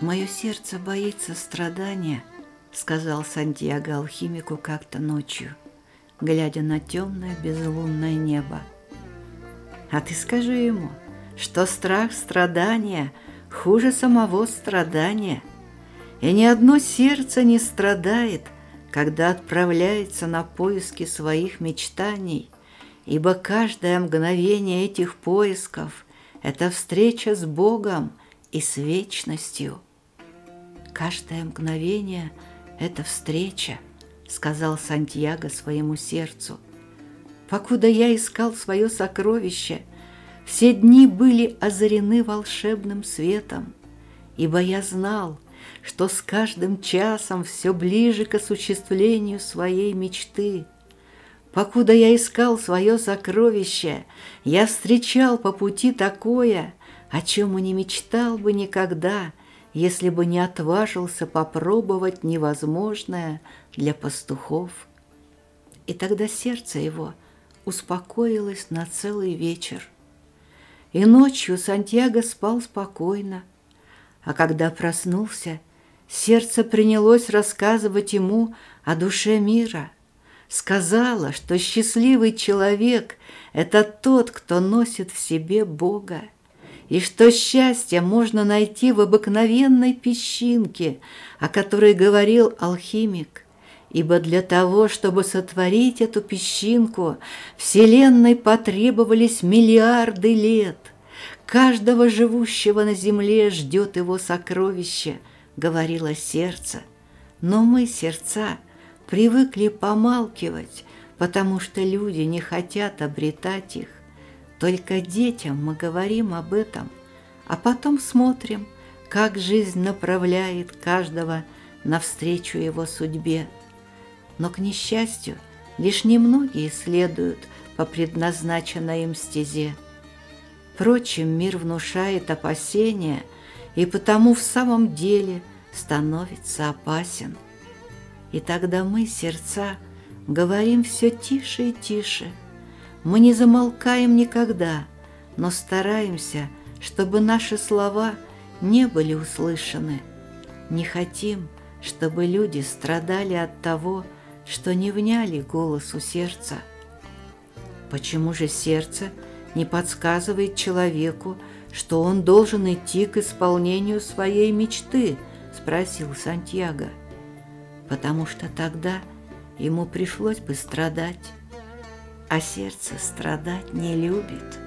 «Мое сердце боится страдания», — сказал Сантьяго алхимику как-то ночью, глядя на темное безлунное небо. «А ты скажи ему, что страх страдания хуже самого страдания, и ни одно сердце не страдает, когда отправляется на поиски своих мечтаний, ибо каждое мгновение этих поисков — это встреча с Богом и с вечностью». Каждое мгновение — это встреча, сказал Сантьяго своему сердцу. Покуда я искал свое сокровище, все дни были озарены волшебным светом, ибо я знал, что с каждым часом все ближе к осуществлению своей мечты. Покуда я искал свое сокровище, я встречал по пути такое, о чем и не мечтал бы никогда — если бы не отважился попробовать невозможное для пастухов. И тогда сердце его успокоилось на целый вечер. И ночью Сантьяго спал спокойно, а когда проснулся, сердце принялось рассказывать ему о душе мира. Сказала, что счастливый человек — это тот, кто носит в себе Бога и что счастье можно найти в обыкновенной песчинке, о которой говорил алхимик. Ибо для того, чтобы сотворить эту песчинку, Вселенной потребовались миллиарды лет. Каждого живущего на земле ждет его сокровище, говорило сердце. Но мы, сердца, привыкли помалкивать, потому что люди не хотят обретать их. Только детям мы говорим об этом, а потом смотрим, как жизнь направляет каждого навстречу его судьбе. Но, к несчастью, лишь немногие следуют по предназначенной им стезе. Впрочем, мир внушает опасения и потому в самом деле становится опасен. И тогда мы, сердца, говорим все тише и тише – мы не замолкаем никогда, но стараемся, чтобы наши слова не были услышаны. Не хотим, чтобы люди страдали от того, что не вняли голосу сердца. Почему же сердце не подсказывает человеку, что он должен идти к исполнению своей мечты, спросил Сантьяго. Потому что тогда ему пришлось бы страдать а сердце страдать не любит.